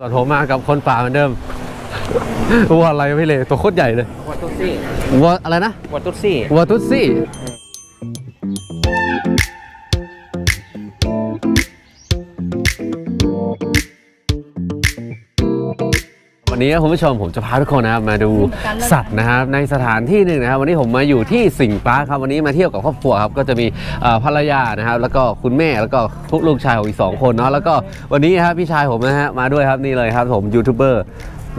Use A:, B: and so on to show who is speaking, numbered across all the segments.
A: ส่วนผมมากับคนป่าเหมือนเดิมวัวอะไรพี่เลยตัวโคตรใหญ่เลย
B: วัวตุ๊ดซี่
A: วัวอะไรนะ
B: วัวตุ๊ดซี่
A: วัวตุตซี่ วันนี้คุณผู้ชมผมจะพาทุกคนนะครับมาดูสัตว์นะครับในสถานที่หนึ่งนะครับ วันนี้ผมมาอยู่ที่สิงห์ปาร์คครับวันนี้มาเที่ยวกับครอบครัวครับก็จะมีเอ่อภรรยานะครับแล้วก็คุณแม่แล้วก็ลูกชายของอีกสองคนเนาะแล้วก็วันนี้ครับพี่ชายผมนะฮะมาด้วยครับนี่เลยครับผมยูทูบเบอร์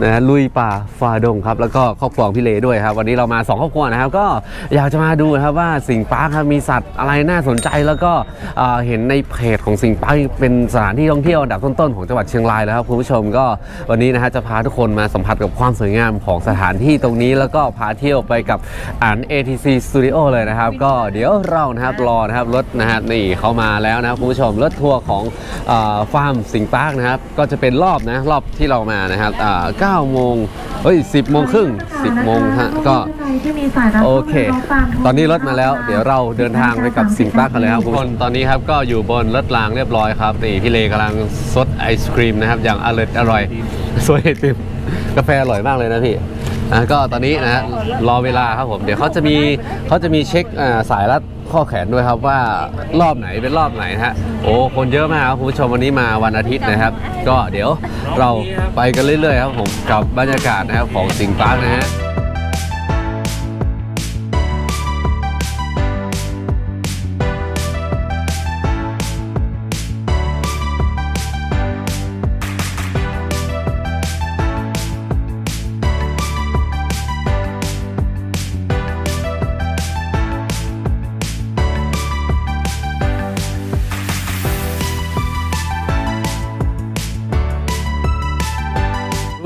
A: นะฮะลุยป่าฝ่าดงครับแล้วก็ครอบครัวของพี่เลด้วยครับ วันนี้เรามาสองครอบครัวนะครับก็อยากจะมาดูนะครับว่าสิงห์ปาร์คครับมีสัตว์อะไรน่าสนใจแล้วก็เอ่อเห็นในเพจของสิงห์ปาร์คเป็นสถานที่ท่องเที่ยวอันดับต้นๆของจังหวัดเชียงรายแล้วครับคุณผู้ชมก็วันนี้นะฮะจะพาทุกคนมาสัมผัสกับความสวยงามของสถานที่ตรงนี้ แล้วก็พาเที่ยวไปกับอ่าน ATC Studio เลยนะครับก็เดี๋ยวเรานะครับรอนะครับรถนะฮะนี่เข้ามาแล้วนะครับคุณผู้ชมรถทัวร์ของเออฟาร์มสิงห์ปาร์คนะครับก็จะเป็นรอบนะรอบที่เรามานะครับอ่า9โมงเฮ้ย 10โมงครึ่ง10โมงฮะก็โอเค ตอนนี้รถมาแล้ว เดี๋ยวเราเดินทางไปกับสิงห์ปาร์คกันเลยครับทุกคนตอนนี้ครับก็อยู่บนรถรางเรียบร้อยครับนี่พี่เลกำลังซดไอศครีมนะครับอย่างอร่อยอร่อยสวยไอติมกาแฟอร่อยมากเลยนะพี่ อะก็ตอนนี้นะฮะรอเวลาครับผมเดี๋ยวเขาจะมีเขาจะมีเช็คสายรัดข้อแขนด้วยครับว่ารอบไหนเป็นรอบไหนฮะโอ้คนเยอะมากครับคุณผู้ชมวันนี้มาวันอาทิตย์นะครับ ก็เดี๋ยวเราไปกันเรื่อยๆครับผมกับบรรยากาศนะครับของสิงห์ปาร์คนะฮะ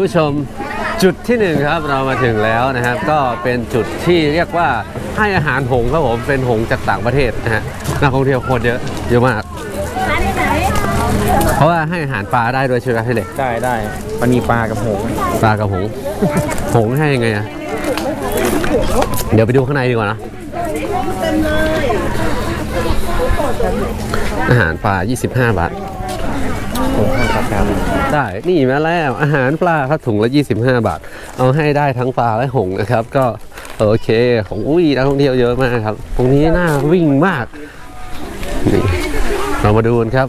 A: ผู้ชมจุดที่หนึ่งครับเรามาถึงแล้วนะครับ ก็เป็นจุดที่เรียกว่าให้อาหารหงส์ครับผมเป็นหงส์จากต่างประเทศนะฮะนักท่องเที่ยวโคตรเยอะเยอะมาก เพราะว่าให้อาหารปลาได้ด้วยใช่ไหมพี่เล็ก
B: ได้ได้มันมีปลากับหงส์
A: ปลากับหงส์หงส์ให้ยังไงอะเดี๋ยวไปดูข้างในดีกว่านะอาหารปลา 25 บาท
B: หงส์ให้ากรม
A: ได้นี่มาแล้วอาหารปลาครับถุงละ 25 บาท เอาให้ได้ทั้งปลาและหงนะครับ ก็โอเคของอุ้ยนักท่องเที่ยวเยอะมากครับ ตรงนี้น่าวิ่งมากนี่เรามาดูกันครับ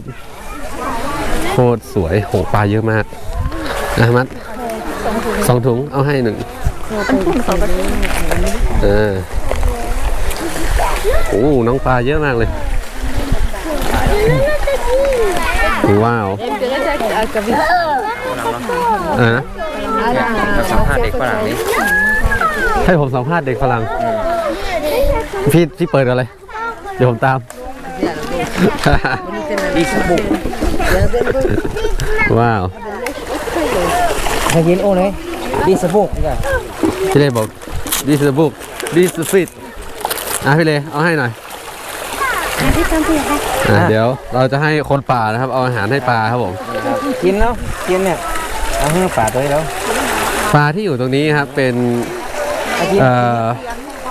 A: โคตรสวยหงปลาเยอะมากนะมัดสองถุงเอาให้หนึ่งเออโอ้น้องปลาเยอะมากเลย ว้าวเออนะ
B: เราสัมภาษณ์เด็กฝรั่งนี้
A: ให้ผมสัมภาษณ์เด็กฝรั่งพี่พี่เปิดอะไร เดี๋ยวผมตาม
B: ดีสบุก
A: ว้าว
B: ใครยินโอ้เลยดีสบุกนี่ก็
A: พี่เลบอก this is a book this is fit อะพี่เลเอาให้หน่อย อะเดี๋ยวเราจะให้คนป่านะครับ เอาอาหารให้ปลาครับผม
B: กินแล้วกินเนี่ยเอาให้ปลาตัวนี้แล้ว
A: ปลาที่อยู่ตรงนี้ครับเป็น
B: เอากิน
A: เอ่อ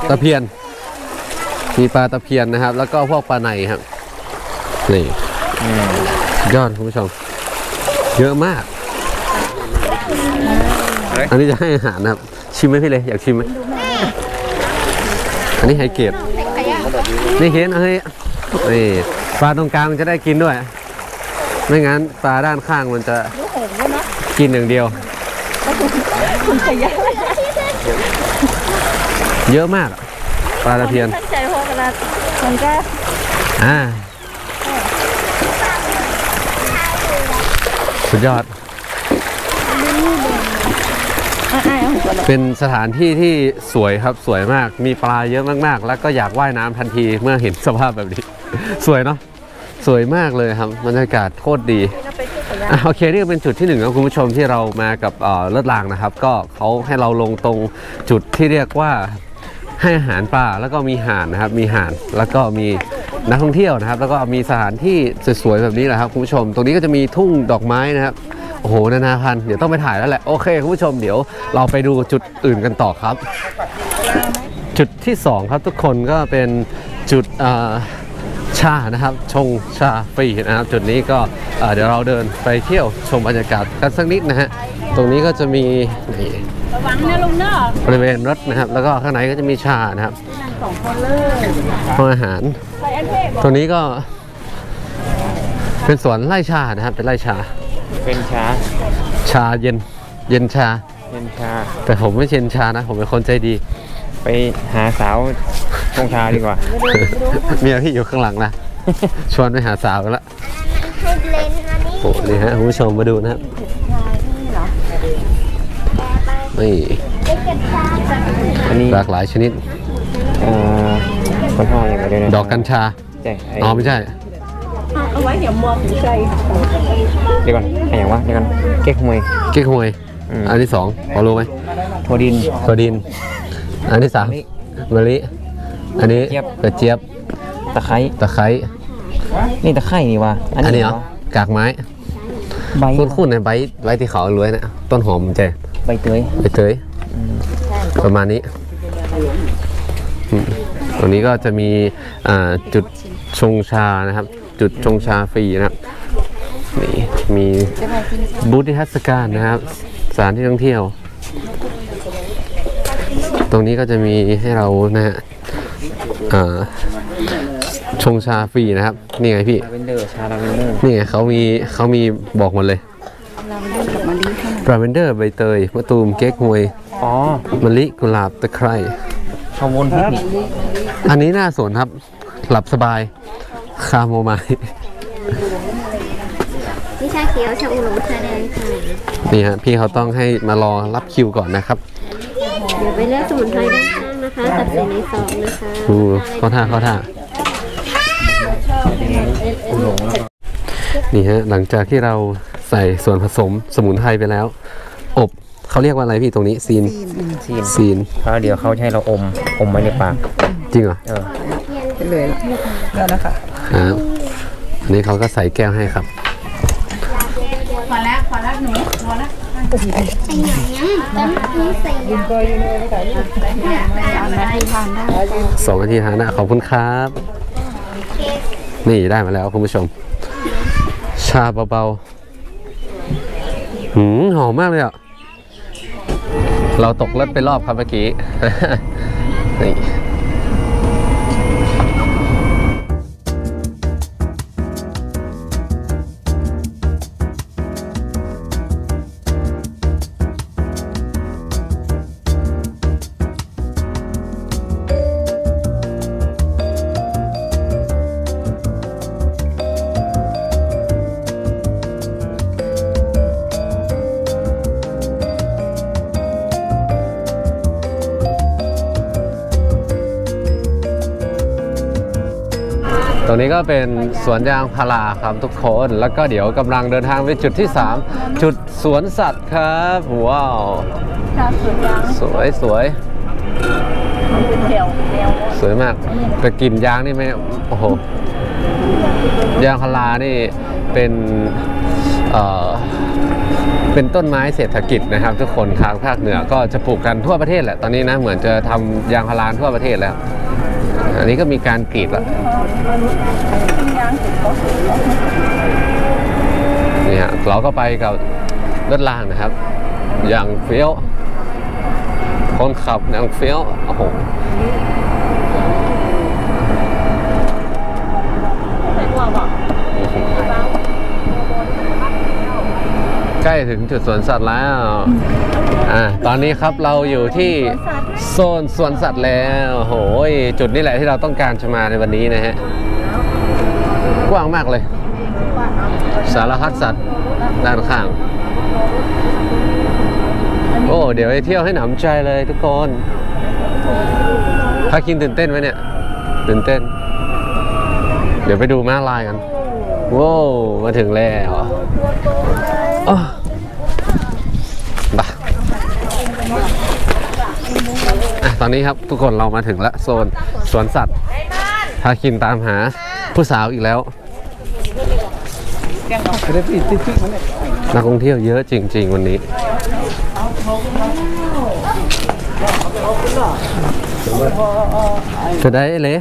A: ตะเพียน มีปลาตะเพียนนะครับ แล้วก็พวกปลาในครับ นี่
B: อืม
A: สุดยอดคุณผู้ชม เยอะมาก อันนี้จะให้อาหารนะครับ ชิมไหมพี่เลยอยากชิมไหมอันนี้ไฮเกรดนี่เห็นเฮ้ย นี่ปลาตรงกลางมันจะได้กินด้วย ไม่งั้นปลาด้านข้างมันจะกินอย่างเดียวเยอะมากอะปลาตะเพียน
C: ตั้งใจพอกันละมันก็
A: อ่าสุดยอด
C: อะอะเอาหัวเราะ
A: เป็นสถานที่ที่สวยครับสวยมาก มีปลาเยอะมากๆ แล้วก็อยากว่ายน้ำทันทีเมื่อเห็นสภาพแบบนี้ สวยเนาะสวยมากเลยครับบรรยากาศโคตรดีอะโอเคนี่ก็เป็นจุดที่หนึ่งครับคุณผู้ชมที่เรามากับเอ่อรถรางนะครับ ก็เขาให้เราลงตรงจุดที่เรียกว่าให้อาหารปลาแล้วก็มีห่านนะครับ มีห่านแล้วก็มีนักท่องเที่ยวนะครับ แล้วก็มีสถานที่สวยๆแบบนี้แหละครับคุณผู้ชม ตรงนี้ก็จะมีทุ่งดอกไม้นะครับโอ้โหนานาพันธุ์เดี๋ยวต้องไปถ่ายแล้วแหละโอเคคุณผู้ชมเดี๋ยวเราไปดูจุดอื่นกันต่อครับ จุดที่2ครับทุกคนก็เป็นจุดเอ่อชานะครับ ชงชาฟรีนะครับ จุดนี้ก็เอ่อเดี๋ยวเราเดินไปเที่ยวชมบรรยากาศกันสักนิดนะฮะ ตรงนี้ก็จะมีนี่
C: ระวังนะลุงเนาะ
A: บริเวณรถนะครับ แล้วก็ข้างในก็จะมีชานะครับ
C: สองคนเลย
A: ห้องอาหาร
C: ใส่อันเทพ
A: ตรงนี้ก็ เป็นสวนไร่ชานะครับ เป็นไร่ชา
B: เป็นช้า
A: ชาเย็น เย็นชา
B: เป็นช้า
A: แต่ผมไม่เชนชานะ ผมเป็นคนใจดี
B: ไปหาสาว ชงชาดีกว่า
A: เมียพี่อยู่ข้างหลังนะ ชวนไปหาสาวกันละโอ้นี่ฮะคุณผู้ชมมาดูนะครับนี่
B: อันนี้
A: หลากหลายชนิด
B: เอ่อคนห้องอย่างไรด้วยนะ
A: ดอกกัญชาอ๋อไม่ใช่
C: เอาไว้เดี๋ยวมองถึงใจ
B: เดี๋ยวก่อนไอ้อย่างวะเดี๋ยวก่อนเก๊กฮวย
A: เก๊กฮวยอันที่สองพอรู้ไหม
B: ถั่วดิน
A: ตัวดิน อันที่สาม
B: มะลิ
A: มะลิ อันนี้
B: เจี๊ยบ
A: กระเจี๊ยบ
B: ตะไคร้
A: ตะไคร้
B: นี่ตะไคร้นี่วะ
A: อันนี้เหรอกากไม้
B: ใบ
A: คุ้นๆในใบใบที่เขารวยนะต้นหอมเจ
B: ใบเตย
A: ไปเตยประมาณนี้อืมตรงนี้ก็จะมีอ่าจุดชงชานะครับ จุดชงชาฟรีนะครับนี่มีบูธนิทรรศการนะครับสถานที่ท่องเที่ยว ตรงนี้ก็จะมีให้เรานะฮะ อ่าชงชาฟรีนะครับ นี่ไงพี่
B: ลาเวนเดอร์ ชาลาเวนเดอร์
A: นี่ไงเขามีเขามีบอกหมดเลยลาเวนเดอร์ใบเตยมะตูมเก๊กฮวย
B: อ๋อ
A: มะลิกุหลาบตะไคร้
B: ชาววนพิกนิก
A: อันนี้น่าสนครับ หลับสบายคาโมไมล์
D: นี่ชาเขียวชาอูหลงชาแดงค่ะ
A: นี่ฮะพี่เขาต้องให้มารอรับคิวก่อนนะครับ
D: เดี๋ยวไปเลือกสมุนไพรด้านข้าง นะคะตัดใส่ในซองนะคะ
A: ดูเข้าท่าเข้าท่า
B: อุหลงแล้วก็
A: นี่ฮะหลังจากที่เราใส่ส่วนผสมสมุนไพรไปแล้ว อบเขาเรียกว่าอะไรพี่ตรงนี้ซีน
B: ซีน
A: ซีน
B: แล้วเดี๋ยวเขาจะให้เราอม อมไว้ในปาก
A: จริงเหรอ
B: เออ
A: ครับอันนี้เขาก็ใส่แก้วให้ครับ
C: พอแล้วพอแล้วหนูพอแล้ว
D: ใส่หนังยังนี่ใส่ยา
C: เอามาให้ทานได้
A: สองนาทีฮานะขอบคุณครับ นี่ได้มาแล้วคุณผู้ชม ชาเบาๆหืมหอมมากเลยอะ เราตกรถไปรอบครับเมื่อกี้ นี่ รงนี้ก็เป็นสวนยางพาราครับทุกคน แล้วก็เดี๋ยวกำลังเดินทางไปจุดที่ 3 จุดสวนสัตว์ครับว้าว
C: สวย
A: สวยสวยมากแต่กลิ่นยางนี่ไม่โอ้โหยางพารานี่เป็นเอ่อเป็นต้นไม้เศรษฐกิจนะครับ ทุกคนทางภาคเหนือก็จะปลูกกันทั่วประเทศแหละตอนนี้นะเหมือนจะทำยางพาราทั่วประเทศแล้ว อันนี้ก็มีการกรีดละนี่ฮะเราก็ไปกับรถล่างนะครับ อย่างเฟี้ยว คนขับอย่างเฟี้ยว โอ้โห ใกล้ถึงจุดสวนสัตว์แล้ว อ่า ตอนนี้ครับเราอยู่ที่โซนสวนสัตว์แล้วโอ้โหยจุดนี้แหละที่เราต้องการจะมาในวันนี้นะฮะ กว้างมากเลย สารพัดสัตว์ด้านข้าง โอ้ เดี๋ยวไปเที่ยวให้หนำใจเลยทุกคนพาคินตื่นเต้นไหมเนี่ย ตื่นเต้น เดี๋ยวไปดูม้าลายกัน ว้าว มาถึงแล้ว บ่ะตอนนี้ครับทุกคนเรามาถึงล้วโซนสวนสัตว์พาคินตามหาผู้สาวอีกแล้วนักท่องเที่ยวเยอะจริง ๆ วันนี้จะได้เลย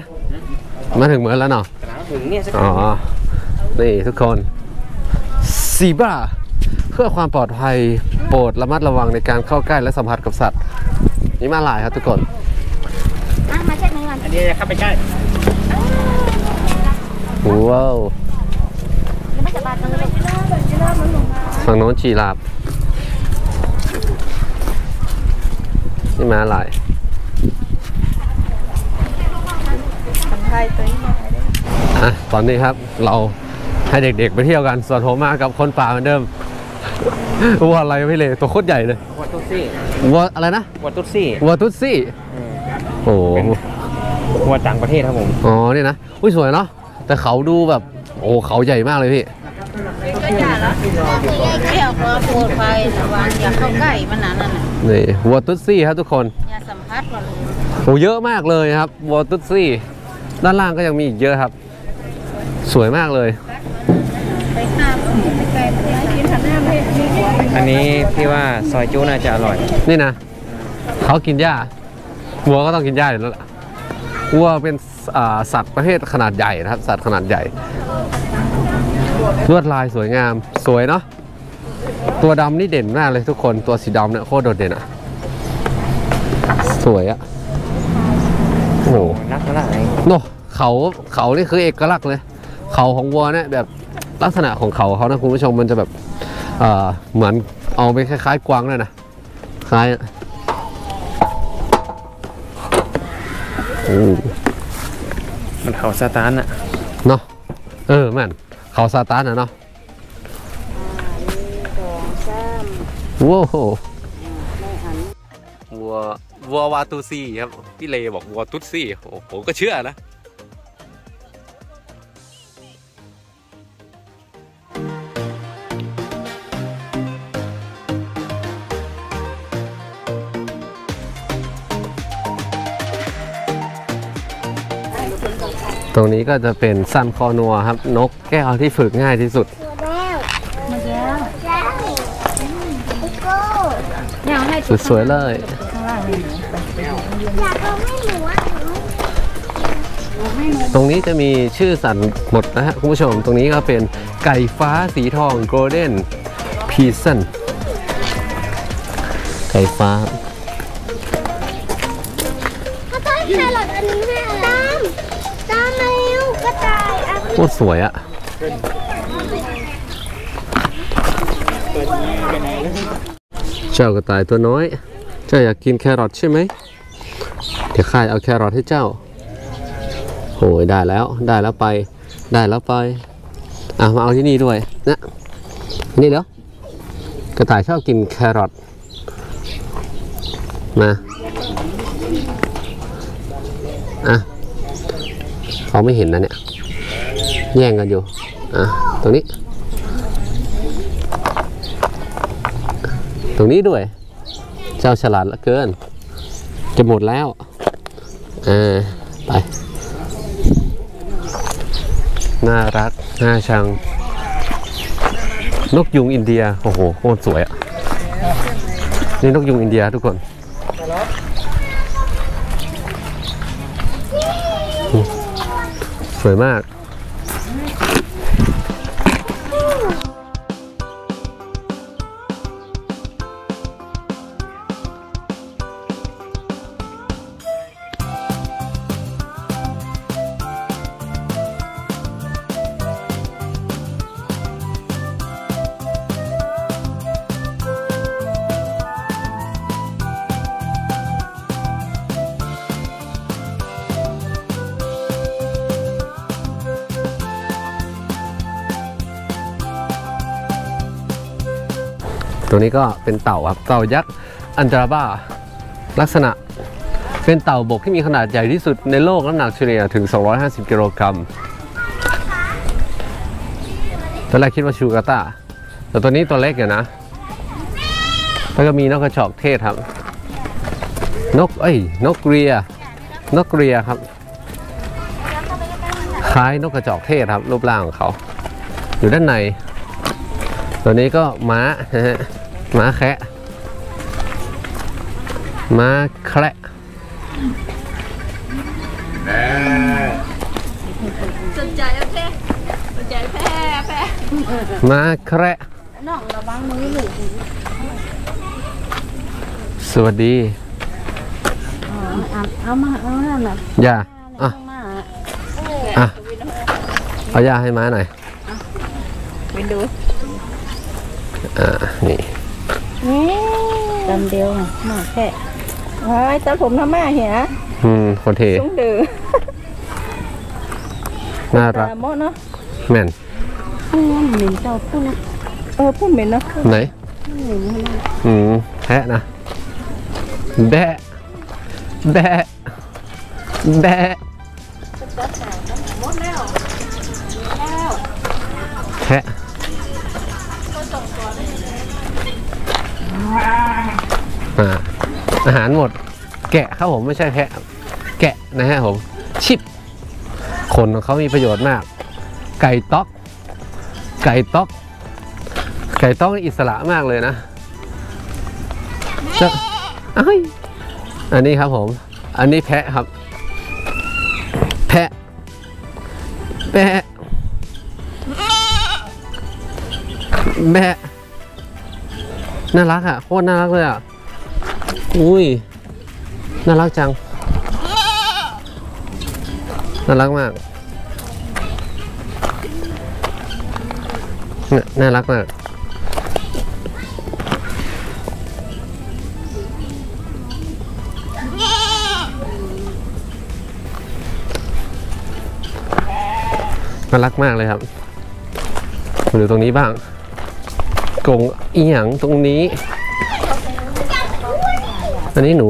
A: มาถึงเหมือนแล้วเนาะ
B: ถึงเนี่ยสัก
A: อ๋อ นี่ทุกคนซีบรา เพื่อความปลอดภัยโปรดระมัดระวังในการเข้าใกล้และสัมผัสกับสัตว์ นี่มาลายครับทุกคน
D: อะมาเช็ดมือก่อน
B: อันนี้จะเข้าไปใกล้
A: ว้าว
D: ยังไม่สบายมือเลย
A: ฝั่งโน้นจีราบนี่มาลาย
C: ไทยตัวนี้
A: อะตอนนี้ครับเราให้เด็กๆไปเที่ยวกันส่วนผมมากับคนป่าเหมือนเดิม วัวอะไรไม่เลยตัวโคตรใหญ่เลย
B: วัวตุ๊ดซี่
A: วัวอะไรนะ
B: วัวตุ๊ดซี่
A: วัวตุ๊ดซี่โอ้โห
B: วัวต่างประเทศครับผม
A: อ๋อนี่นะอุ้ยสวยเนาะแต่เขาดูแบบโอ้เขาใหญ่มากเลยพี่
C: ไม่เอาความปลอดภัยระวังอย่าเข้าใกล้มันนั่นน่ะ
A: นี่วัวตุ๊ดซี่ครับทุกคน
C: อย่าสัมผัสมันเลย
A: โอ้เยอะมากเลยครับวัวตุ๊ดซี่ ด้านล่างก็ยังมีอีกเยอะครับ สวยมากเลย
B: อันนี้พี่ว่าซอยจูน่าจะอร่อย
A: นี่นะเขากินหญ้าวัวก็ต้องกินหญ้าอยู่แล้วล่ะวัวเป็นอ่าสัตว์ประเภทขนาดใหญ่นะครับ สัตว์ขนาดใหญ่ ลวดลายสวยงามสวยเนาะตัวดำนี่เด่นมากเลยทุกคนตัวสีดำเนี่ยโคตรโดดเด่นอะสวยอะโอ้โห
B: นักนะล่ะไอ้
A: โนเขาเขานี่คือเอกลักษณ์เลย เขาของวัวเนี่ยแบบลักษณะของเขาเขานะคุณผู้ชมมันจะแบบ เอ่อเหมือนเอาไปคล้ายๆ กวางเลยนะคล้ายอะโอ้
B: มันเขาสตาร์นอะ
A: เนาะเออแม่นเขาซาตานนะเนาะว้าววัววัววาตูซี่ครับพี่เลบอกวัวตุ๊ดซี่โอ้ผมก็เชื่อนะ ตรงนี้ก็จะเป็นซันคอนัวครับ นกแก้วที่ฝึกง่ายที่สุด
C: เนี่ยให้
A: สวยๆเลยตรงนี้จะมีชื่อสัตว์หมดนะฮะคุณผู้ชม ตรงนี้ก็เป็นไก่ฟ้าสีทอง Golden p e a s o n ไก่ฟ้า
D: ถ้า
A: โคตรสวยอะเจ้ากระต่ายตัวน้อย เจ้าอยากกินแครอทใช่ไหม เดี๋ยวข้าเอาแครอทให้เจ้าโหยได้แล้วได้แล้วไป ได้แล้วไปอะมาเอาที่นี่ด้วยนะนี่เดี๋ยวกระต่ายชอบกินแครอทมาอะเขาไม่เห็นนะเนี่ย แย่งกันอยู่ อะ ตรงนี้ ตรงนี้ด้วย เจ้าฉลาดเหลือเกิน จะหมดแล้ว อ่า ไป น่ารัก น่าชัง นกยุงอินเดีย โอ้โห โคตรสวยอะนี่นกยุงอินเดียทุกคนสวยมาก ตัวนี้ก็เป็นเต่าครับ เต่ายักษ์อันจาราบ้า ลักษณะเป็นเต่าบกที่มีขนาดใหญ่ที่สุดในโลกน้ำหนักเฉลี่ยถึง 250 กิโลกรัมตอนแรกคิดว่าชูกาตาแต่ตัวนี้ตัวเล็กอยู่นะ แล้วก็มีนกกระจอกเทศครับ นกเอ้ย นกเรีย นกเรียครับ คล้ายนกกระจอกเทศครับ รูปร่างของเขา อยู่ด้านใน ตัวนี้ก็ม้านะฮะ ม้าแคะม้าแคระ
C: สนใจโอเคสนใจแพ้แพ้
A: มาแคระ
C: น้องระวังมือหนู
A: สวัสดี
C: เอาเอามาเอานั่นน่ะ
A: ย่าอะ
C: มา
A: อะเอาย่าให้ม้าหน่อย
C: วินดู
A: อ่านี่
C: จำเดียวมาแค่ไอ้ตาผมทำแม่เหี้ย
A: อืมคนเท
C: ต้องดื้อ
A: น่ารัก
C: ตาโมเนาะ
A: แม่น
C: อืมเหม็นเจ้าพูดนะเออพูดเหม็นเนาะ
A: ไหน
C: เหม็นขนาด
A: อืมแพะนะแบะแบะแบะ
C: หมดแล้วแล้ว
A: แพะ อ่าอาหารหมด แกะครับผมไม่ใช่แพะ แกะนะฮะผมชิปขนของเขามีประโยชน์มาก ไก่ต๊อก ไก่ต๊อก ไก่ต๊อกอิสระมากเลยนะจะเอ้ยอันนี้ครับผม อันนี้แพะครับ แพะ แพะแบะ น่ารักอะโคตรน่ารักเลยอะ อุ้ย น่ารักจัง น่ารักมากเนี่ยน่ารักมากน่ารักมากเลยครับมาดูตรงนี้บ้าง กรงอีหยังตรงนี้ อันนี้หนู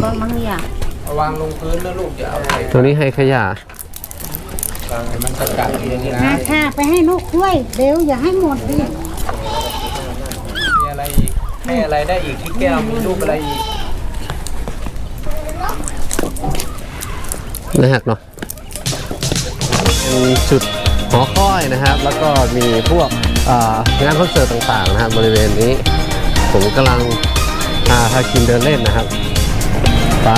C: ก็มั้งอย่าวา
B: งลงพื้นแล้วลูกจะเอาไป
A: ตัวนี้ให้ขยะ
B: วางให้มันกระจายอย่างนี้นะ
E: หาค่ะไปให้นกด้วย เดี๋ยวอย่าให้หมดดิ
B: มีอะไรอีกให้อะไรได้อีกที่แก้วมีรูปอะไรอีก
A: นะฮะเนาะเป็นจุด หอคอยนะครับ แล้วก็มีพวกงานคอนเสิร์ตต่างๆนะครับบริเวณนี้ ผมกำลังพาพาคินเดินเล่นนะครับไป